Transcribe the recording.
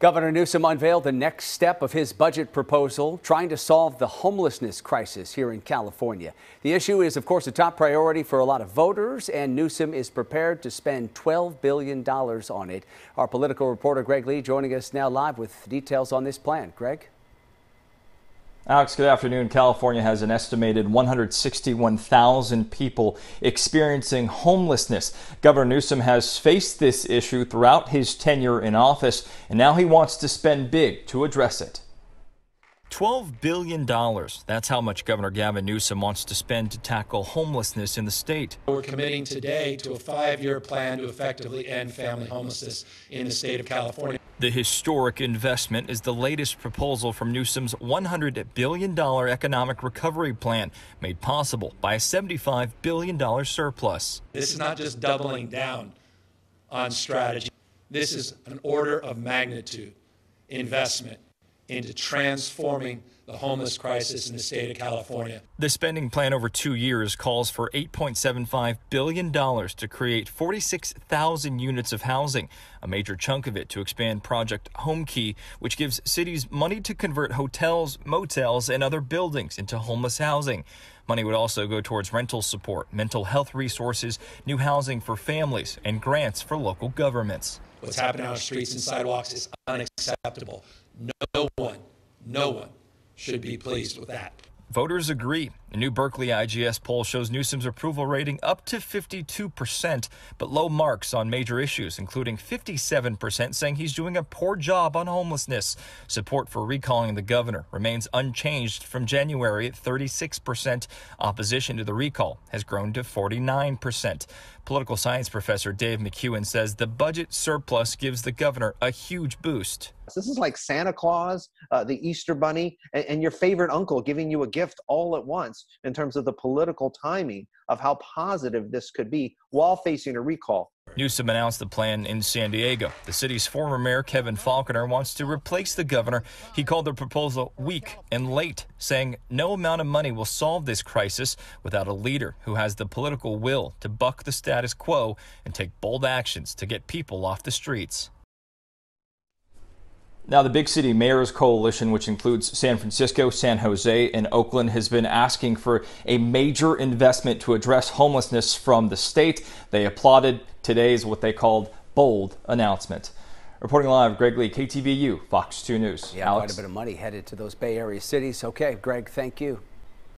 Governor Newsom unveiled the next step of his budget proposal, trying to solve the homelessness crisis here in California. The issue is, of course, a top priority for a lot of voters, and Newsom is prepared to spend $12 billion on it. Our political reporter Greg Lee joining us now live with details on this plan. Greg? Alex, good afternoon. California has an estimated 161,000 people experiencing homelessness. Governor Newsom has faced this issue throughout his tenure in office, and now he wants to spend big to address it. $12 billion. That's how much Governor Gavin Newsom wants to spend to tackle homelessness in the state. We're committing today to a five year plan to effectively end family homelessness in the state of California. The historic investment is the latest proposal from Newsom's $100 billion economic recovery plan, made possible by a $75 billion surplus. This is not just doubling down on strategy, this is an order of magnitude investment into transforming the homeless crisis in the state of California. The spending plan over two years calls for $8.75 billion to create 46,000 units of housing, a major chunk of it to expand Project Homekey, which gives cities money to convert hotels, motels, and other buildings into homeless housing. Money would also go towards rental support, mental health resources, new housing for families, and grants for local governments. What's happening on our streets and sidewalks is unacceptable. No one, no one should be pleased with that. Voters agree. A new Berkeley IGS poll shows Newsom's approval rating up to 52%, but low marks on major issues, including 57% saying he's doing a poor job on homelessness. Support for recalling the governor remains unchanged from January at 36%. Opposition to the recall has grown to 49%. Political science professor Dave McCuan says the budget surplus gives the governor a huge boost. This is like Santa Claus, uh, the Easter Bunny, and, and your favorite uncle giving you a gift all at once in terms of the political timing of how positive this could be while facing a recall. Newsom announced the plan in San Diego. The city's former mayor, Kevin Faulconer, wants to replace the governor. He called the proposal weak and late, saying no amount of money will solve this crisis without a leader who has the political will to buck the status quo and take bold actions to get people off the streets. Now, the Big City Mayors Coalition, which includes San Francisco, San Jose, and Oakland, has been asking for a major investment to address homelessness from the state. They applauded today's what they called bold announcement. Reporting live, Greg Lee, KTVU, Fox 2 News. Yeah, Alex. quite a bit of money headed to those Bay Area cities. Okay, Greg, thank you.